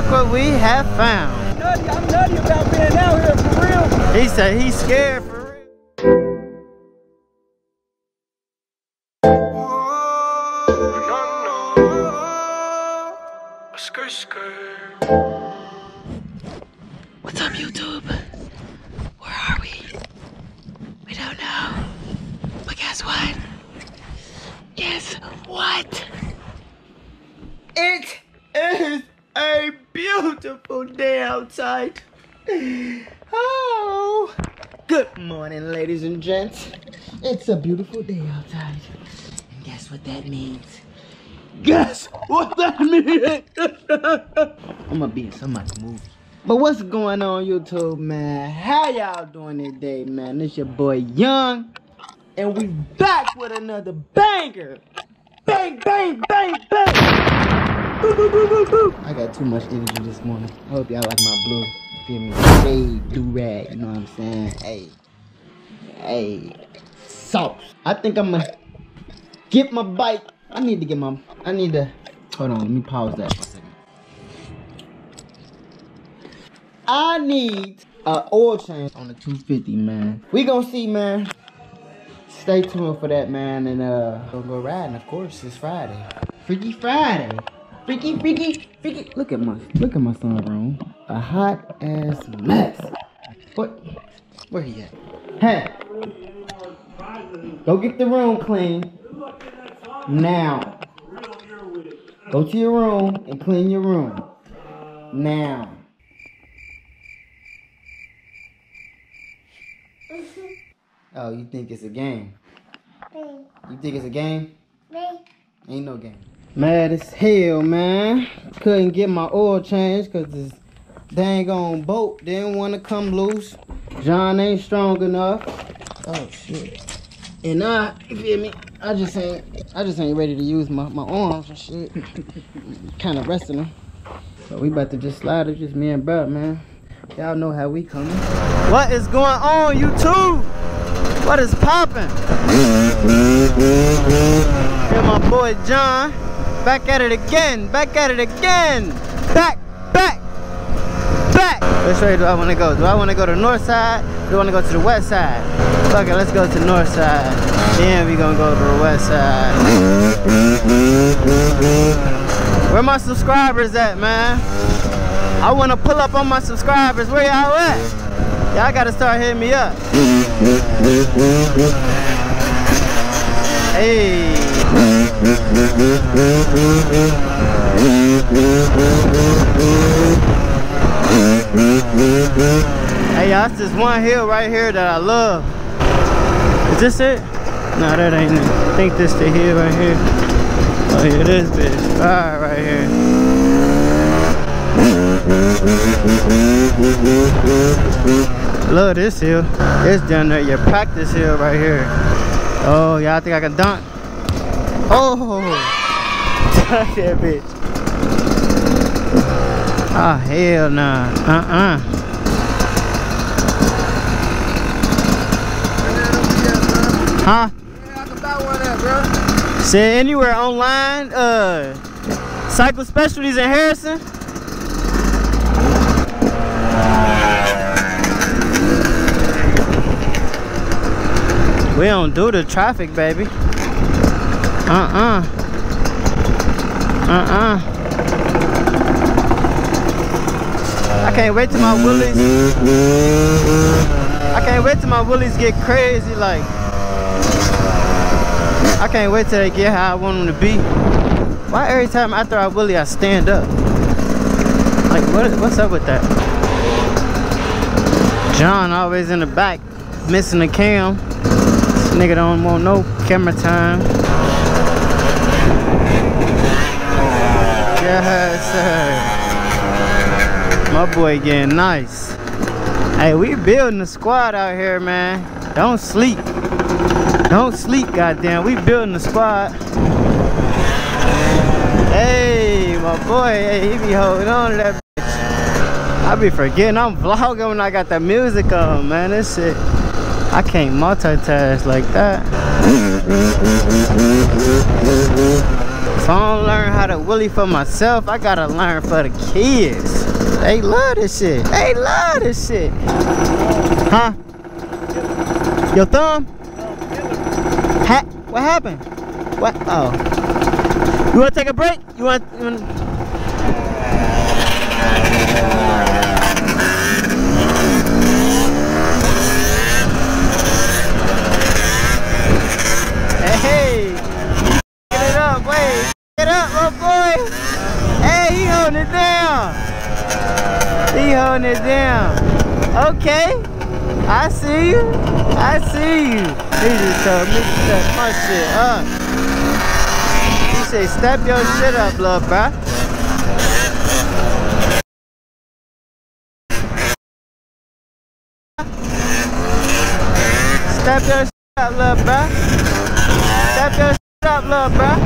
look what we have found. Nutty, I'm nutty about being out here for real. He said he's scared for real. What's up, YouTube? Where are we? We don't know. But guess what? Guess what? It is a beautiful day outside. Oh, good morning, ladies and gents. It's a beautiful day outside. And guess what that means? Guess what that means? I'm gonna be in somebody's movie. But what's going on, YouTube, man? How y'all doing today, man? It's your boy Young, and we back with another banger. Bang, bang, bang, bang. I got too much energy this morning. I hope y'all like my blue. Feel me? Hey, do rag. You know what I'm saying? Hey, hey, sauce. I think I'm gonna get my bike. I need to get my. I need to. Hold on. Let me pause that for a second. I need an oil change on the 250, man. We gonna see, man. Stay tuned for that, man. And uh, gonna go riding. Of course, it's Friday. Freaky Friday. Freaky, freaky, freaky. Look at my, look at my son room. A hot ass mess. What? Where he at? Hey. Go get the room clean. Now. Go to your room and clean your room. Now. Oh, you think it's a game? You think it's a game? Ain't no game. Mad as hell, man. Couldn't get my oil changed because this dang on boat didn't want to come loose. John ain't strong enough. Oh shit. And I, you feel me? I just ain't, I just ain't ready to use my, my arms and shit. kind of resting them. So we about to just slide it, just me and Bert, man. Y'all know how we coming. What is going on, YouTube? What is popping? Here my boy John. Back at it again. Back at it again. Back, back, back. Which way do I want to go? Do I want to go to the north side? Do I want to go to the west side? Fuck it, let's go to the north side. Then we gonna go to the west side. Where my subscribers at, man? I want to pull up on my subscribers. Where y'all at? Y'all gotta start hitting me up. Hey. Hey y'all, it's this one hill right here that I love. Is this it? No, that ain't it. I think this the hill right here. Oh yeah, this bitch. Alright, right here. Love this hill. It's down there, your practice hill right here. Oh, y'all think I can dunk? Oh, that bitch. Oh, hell nah. Uh-uh. Huh? Say anywhere online, uh, Cycle Specialties in Harrison. We don't do the traffic, baby. Uh-uh. Uh-uh. I can't wait till my wheelies. I can't wait till my wheelies get crazy, like. I can't wait till they get how I want them to be. Why every time after I wheelie, I stand up? Like, what, what's up with that? John always in the back, missing the cam. This nigga don't want no camera time. Yes, sir. My boy getting nice. Hey, we building a squad out here, man. Don't sleep. Don't sleep, goddamn. We building a squad. Hey, my boy, hey, he be holding on to that bitch. I be forgetting I'm vlogging when I got the music on, man. This shit. I can't multitask like that. If I don't learn how to wheelie for myself, I gotta learn for the kids. They love this shit. They love this shit. Huh? Your thumb? Ha what happened? What? Oh. You wanna take a break? You want? You wanna... Hey, get it up, wait, get up, my boy. Hey, he holding it down. He holding it down. Okay, I see you. I see you. He just told me to step my shit up. He said, step your shit up, love, bruh. Step your shit up, love, bruh. Step your shit up, love, bruh.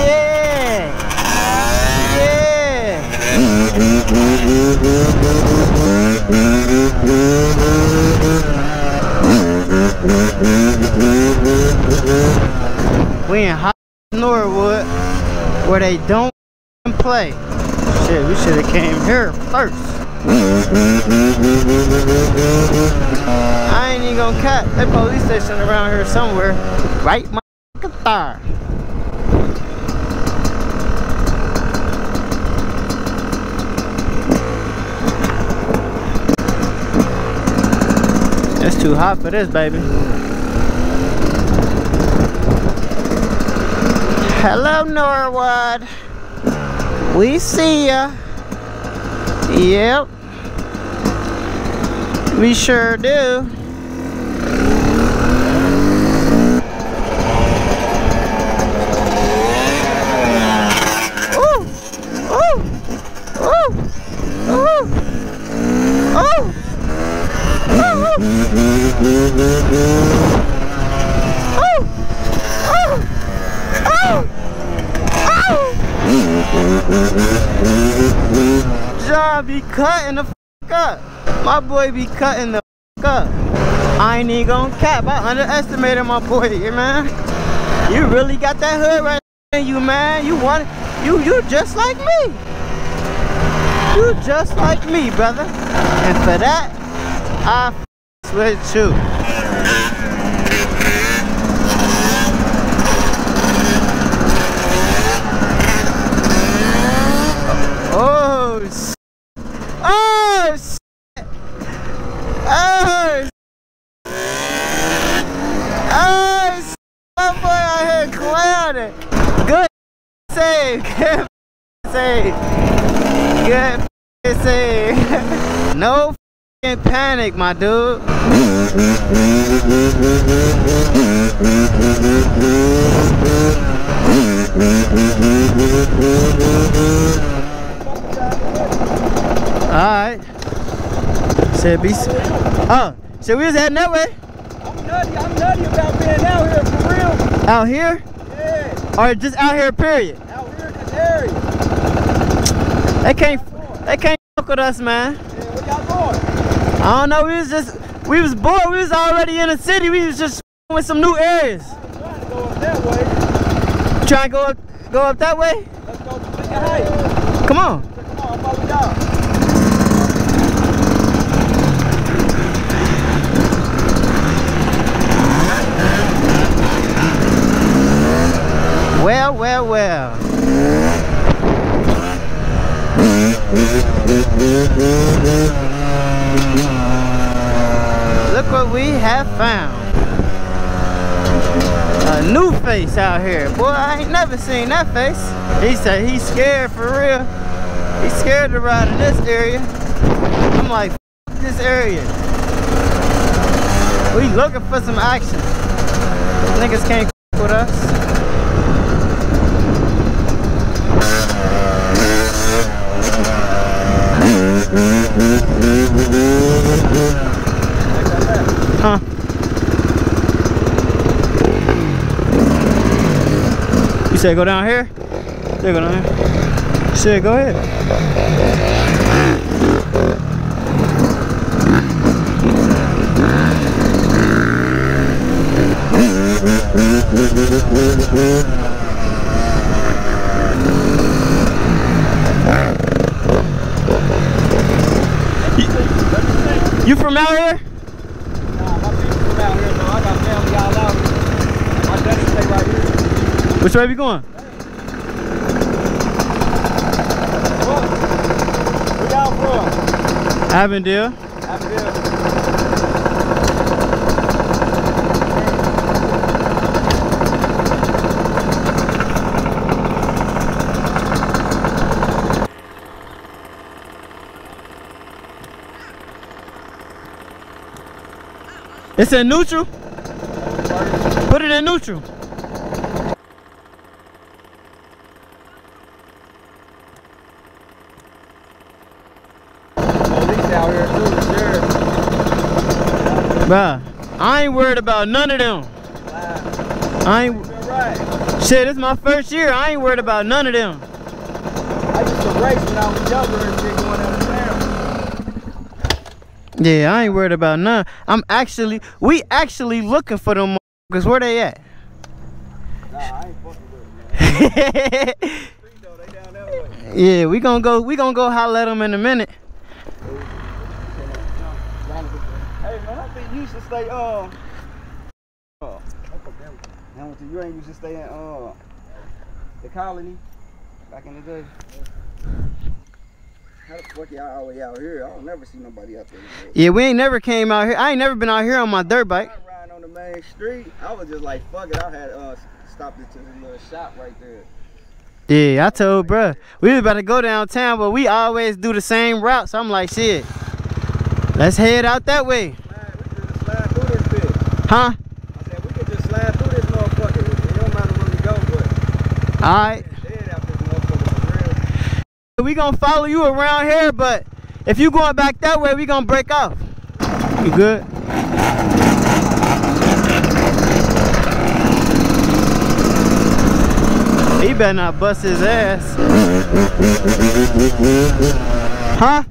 Yeah. Yeah. We in hot Norwood where they don't play. Shit, we should have came here first. I ain't even gonna cut. That police station around here somewhere. Right my thigh. It's too hot for this, baby. Hello, Norwood. We see ya. Yep. We sure do. Ooh! Ooh! Ooh! Ooh! Ooh! John be cutting the f up. My boy be cutting the f up. I ain't even gonna cap. I underestimated my boy, yeah, man. You really got that hood right in you, man. You want you you just like me. You just like me, brother. And for that, I with you. Oh, oh, oh. Good save, save, good save. no f***ing panic, my dude. Alright. Said be. Oh, so we was heading that way? I'm nutty. I'm nutty about being out here for real. Out here? Yeah, Or just out here, period? out here in this area. They can't, they can't fuck with us, man. Yeah, where y'all going? I don't know, we was just, we was bored, we was already in the city, we was just with some new areas. Trying to go up that way. Trying to go up, go up that way? Let's go to. Come on. Come on, I'm over y'all. Well, well, well. Look what we have found. A new face out here. Boy, Never seen that face. He said he's scared for real. He's scared to ride in this area. I'm like, this area. We looking for some action. Niggas can't with us. Huh? You say go down here? Say go down here. You say go ahead. You from out here? Which way are we going? From? Avondale. It's in neutral. Put it in neutral. Police out here too, the sheriff. Bruh, I ain't worried about none of them. Wow. I ain't right. shit, it's my first year. I ain't worried about none of them. I used to race when I was younger and shit going out of town. Yeah, I ain't worried about none. I'm actually we actually looking for them cause where they at? Nah, I ain't fucking with them, man. Street though, they down that way. yeah, we gonna go we gonna go holler at them in a minute. Hey man, I think you used to stay uh uh Hamilton, you ain't used to stay in uh the colony back in the day. How the fuck y'all always out here? I don't never see nobody out there. Yeah, we ain't never came out here. I ain't never been out here on my dirt bike. I riding on the main street. I was just like, fuck it. I had uh stopped it to the little shop right there. Yeah, I told bruh, we was about to go downtown, but we always do the same route. So I'm like, shit, let's head out that way. Slide, we could just slide through this bitch. Huh? I said we could just slide through this motherfucker. It don't matter where we go, but Alright. dead out this motherfucker for real. We gonna follow you around here, but if you going back that way, we gonna break off. You good? He better not bust his ass. Huh?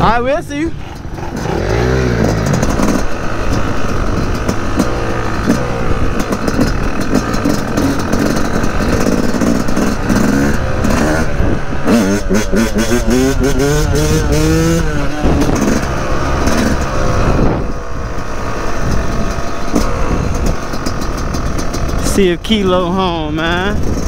I will see you. See if Kilo home, man.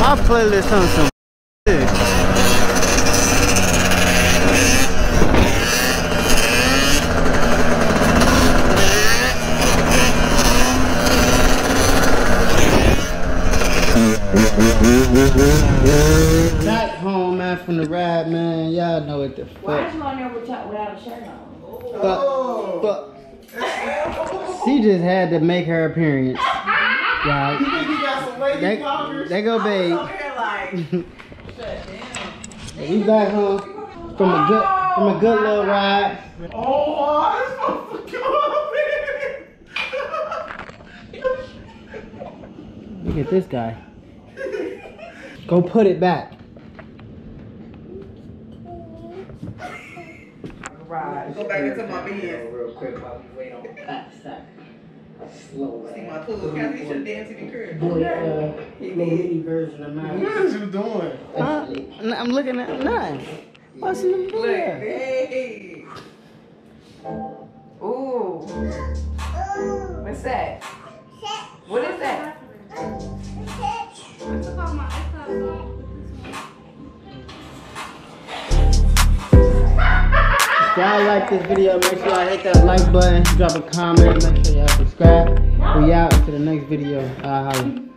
My playlist on some shit. Back home, man, from the ride, man. Y'all know what the fuck. Why is you on there without, without a shirt on? Fuck. Fuck. She just had to make her appearance. Right. They, they go, babe. we back home from a good from a good little ride. Look at this guy. Go put it back. Right. Go back into my bed. Uh, sorry. See my tools. Kathy should have danced in the crib. Boy, uh, little mini version of mine. What is you doing? Uh, n- I'm looking at none. What's in the Look, hey. Ooh. What's that? What is that? If y'all like this video, make sure y'all hit that like button, drop a comment, make sure y'all subscribe. We out until the next video. Uh, holla.